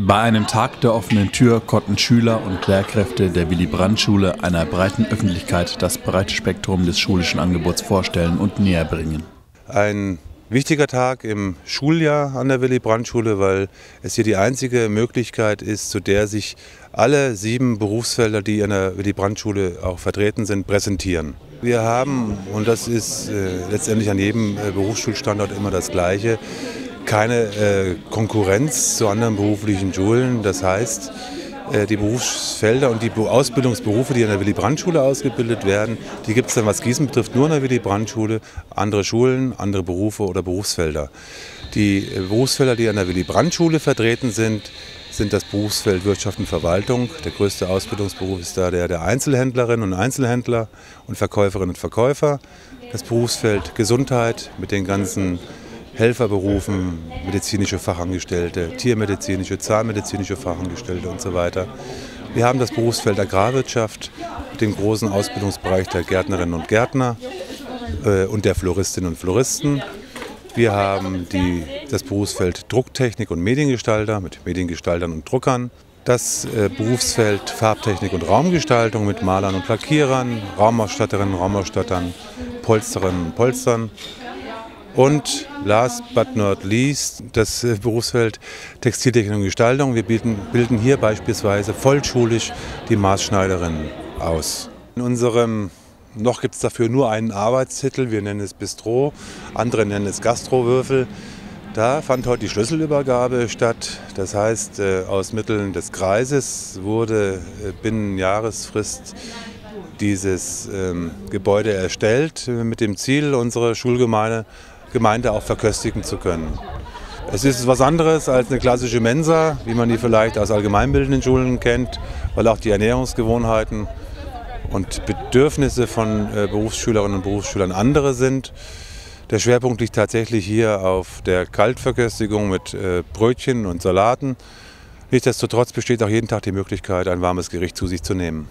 Bei einem Tag der offenen Tür konnten Schüler und Lehrkräfte der Willy-Brandt-Schule einer breiten Öffentlichkeit das breite Spektrum des schulischen Angebots vorstellen und näher bringen. Ein wichtiger Tag im Schuljahr an der Willy-Brandt-Schule, weil es hier die einzige Möglichkeit ist, zu der sich alle sieben Berufsfelder, die an der Willy-Brandt-Schule auch vertreten sind, präsentieren. Wir haben, und das ist äh, letztendlich an jedem äh, Berufsschulstandort immer das Gleiche, keine äh, Konkurrenz zu anderen beruflichen Schulen. Das heißt, äh, die Berufsfelder und die Ausbildungsberufe, die an der Willy-Brandt-Schule ausgebildet werden, die gibt es dann, was Gießen betrifft, nur an der Willy-Brandt-Schule. Andere Schulen, andere Berufe oder Berufsfelder. Die äh, Berufsfelder, die an der Willy-Brandt-Schule vertreten sind, sind das Berufsfeld Wirtschaft und Verwaltung. Der größte Ausbildungsberuf ist da der der Einzelhändlerinnen und Einzelhändler und Verkäuferinnen und Verkäufer. Das Berufsfeld Gesundheit mit den ganzen Helferberufen, medizinische Fachangestellte, tiermedizinische, zahnmedizinische Fachangestellte und so weiter. Wir haben das Berufsfeld Agrarwirtschaft mit dem großen Ausbildungsbereich der Gärtnerinnen und Gärtner äh, und der Floristinnen und Floristen. Wir haben die, das Berufsfeld Drucktechnik und Mediengestalter mit Mediengestaltern und Druckern. Das äh, Berufsfeld Farbtechnik und Raumgestaltung mit Malern und Lackierern, Raumausstatterinnen, Raumausstattern, Polsterinnen und Polstern und last but not least das äh, Berufsfeld Textiltechnik und Gestaltung. Wir bilden, bilden hier beispielsweise vollschulisch die Maßschneiderinnen aus. In unserem noch gibt es dafür nur einen Arbeitstitel, wir nennen es Bistro, andere nennen es Gastrowürfel. Da fand heute die Schlüsselübergabe statt. Das heißt, äh, aus Mitteln des Kreises wurde äh, binnen Jahresfrist dieses ähm, Gebäude erstellt mit dem Ziel, unsere Schulgemeinde Gemeinde auch verköstigen zu können. Es ist was anderes als eine klassische Mensa, wie man die vielleicht aus allgemeinbildenden Schulen kennt, weil auch die Ernährungsgewohnheiten und Bedürfnisse von äh, Berufsschülerinnen und Berufsschülern andere sind. Der Schwerpunkt liegt tatsächlich hier auf der Kaltverköstigung mit äh, Brötchen und Salaten. Nichtsdestotrotz besteht auch jeden Tag die Möglichkeit, ein warmes Gericht zu sich zu nehmen.